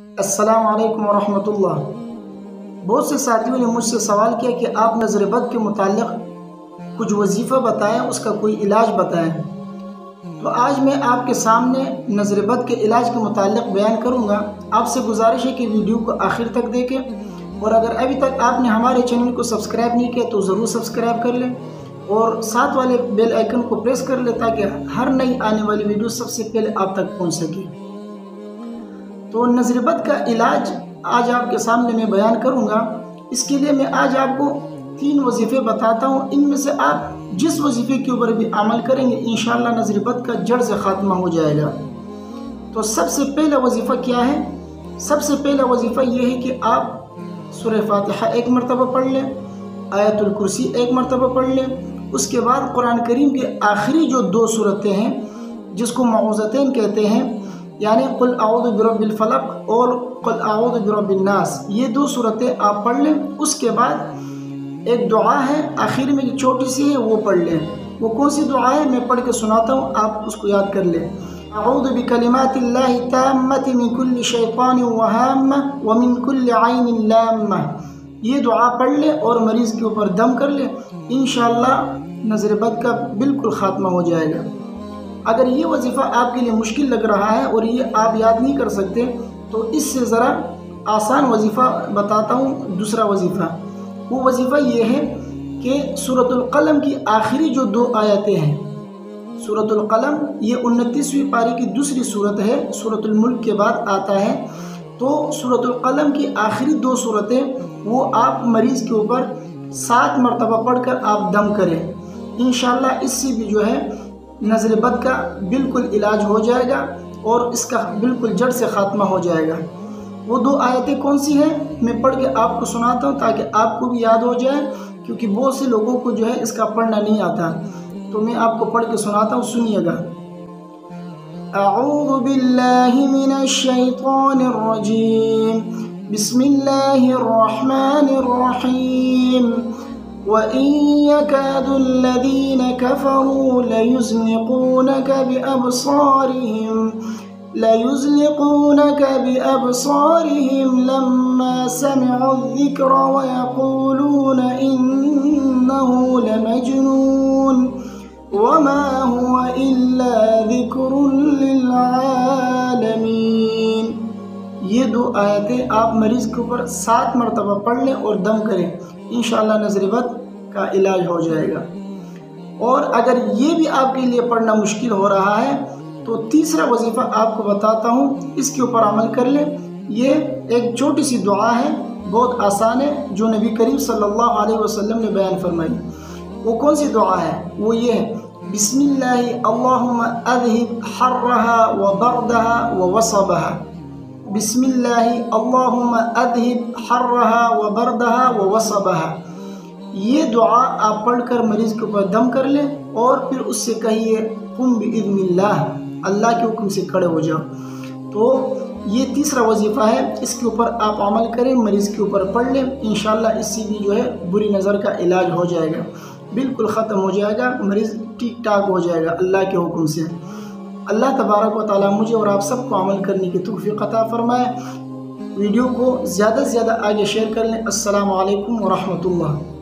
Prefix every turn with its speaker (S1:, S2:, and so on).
S1: السلام علیکم ورحمۃ اللہ۔ بہت سے ساتھیوں نے مجھ سے سوال کیا کہ آپ نظر بد کے متعلق کچھ وظیفہ بتائیں، اس کا کوئی علاج بتائیں۔ تو آج میں آپ کے سامنے نظر بد کے علاج کے متعلق بیان کروں گا۔ آپ سے گزارش ہے کہ ویڈیو کو آخر تک دیکھیں۔ اور اگر ابھی تک آپ نے ہمارے چینل کو سبسکرائب نہیں کیا تو ضرور سبسکرائب کر لیں۔ اور ساتھ والے بیل آئیکن کو پریس کر لیں تاکہ ہر نئی آنے والی ویڈیو سب سے پہلے آپ تک پہنچ سکے۔ تو نظر بد کا علاج آج آپ کے سامنے میں بیان کروں گا۔ اس کے لیے میں آج آپ کو تین وظیفے بتاتا ہوں۔ ان میں سے آپ جس وظیفے کے اوپر بھی عمل کریں گے، انشاءاللہ نظر بد کا جڑ سے خاتمہ ہو جائے گا۔ تو سب سے پہلا وظیفہ کیا ہے؟ سب سے پہلا وظیفہ یہ ہے کہ آپ سورہ فاتحہ ایک مرتبہ پڑھ لیں، آیت الکرسی ایک مرتبہ پڑھ لیں۔ اس کے بعد قرآن کریم کے آخری جو دو صورتیں ہیں، جس کو معوذتین کہتے ہیں یعنی قل اعوذ برب الفلق اور قل اعوذ برب الناس، یہ دو صورتیں آپ پڑھ لیں، اس کے بعد ایک دعا ہے، آخر میں چھوٹی سی ہے وہ پڑھ لیں۔ وہ کون سی دعا ہے؟ میں پڑھ کے سناتا ہوں، آپ اس کو یاد کر لیں۔ اعوذ بکلمات اللہ تامت من کل شیطان وہام ومن کل عین لامہ۔ یہ دعا پڑھ لیں اور مریض کے اوپر دم کر لیں۔ انشاءاللہ نظر بد کا بالکل خاتمہ ہو جائے گا۔ اگر یہ وظیفہ آپ کے لیے مشکل لگ رہا ہے اور یہ آپ یاد نہیں کر سکتے، تو اس سے ذرا آسان وظیفہ بتاتا ہوں، دوسرا وظیفہ۔ وہ وظیفہ یہ ہے کہ صورت القلم کی آخری جو دو آیتیں ہیں صورت القلم یہ انتیسویں پاری کی دوسری صورت ہے صورت الملک کے بعد آتا ہے۔ تو صورت القلم کی آخری دو صورتیں وہ آپ مریض کے اوپر سات مرتبہ پڑھ کر آپ دم کریں۔ انشاءاللہ اس سے بھی جو ہے نظر بد کا بالکل علاج ہو جائے گا اور اس کا بالکل جڑ سے خاتمہ ہو جائے گا۔ وہ دو آیتیں کون سی ہیں؟ میں پڑھ کے آپ کو سناتا ہوں تاکہ آپ کو بھی یاد ہو جائے، کیونکہ بہت سے لوگوں کو جو ہے اس کا پڑھنا نہیں آتا۔ تو میں آپ کو پڑھ کے سناتا ہوں، سنیے گا۔ اعوذ باللہ من الشیطان الرجیم۔ بسم اللہ الرحمن الرحیم۔ وإن يكاد الذين كفروا ليزلقونك بأبصارهم ليزلقونك بأبصارهم لما سمعوا الذكر ويقولون إنه لمجنون. وما هو إلا ذكر للعالمين. یہ دو آیتیں آپ مریض کے اوپر سات مرتبہ پڑھ لیں اور دم کریں۔ انشاءاللہ نظر وقت کا علاج ہو جائے گا۔ اور اگر یہ بھی آپ کے لیے پڑھنا مشکل ہو رہا ہے، تو تیسرا وظیفہ آپ کو بتاتا ہوں، اس کے اوپر عمل کر لیں۔ یہ ایک چھوٹی سی دعا ہے، بہت آسان ہے، جو نبی کریم صلی اللہ علیہ وسلم نے بیان فرمائی۔ وہ کون سی دعا ہے؟ وہ یہ ہے بسم اللہ اللہم اذہب حرہا و بردہا و وصبہا۔ بسم اللہ اللہم اذہب حرہا و بردہا یہ دعا آپ پڑھ کر مریض کے اوپر دم کر لیں اور پھر اس سے کہیے، قم باذن اللہ اللہ کے حکم سے کھڑے ہو جاؤ. تو یہ تیسرا وظیفہ ہے، اس کے اوپر آپ عمل کریں، مریض کے اوپر پڑھ لیں، انشاءاللہ اس سے بھی جو ہے بری نظر کا علاج ہو جائے گا۔ بالکل ختم ہو جائے گا، مریض ٹھیک ٹاک ہو جائے گا، اللہ کے حکم سے۔ اللہ تبارک و تعالیٰ مجھے اور آپ سب کو عمل کرنے کی توفیق عطا فرمائے۔ ویڈیو کو زیادہ سے زیادہ آگے شیئر کر لیں۔ السلام علیکم ورحمۃ اللہ۔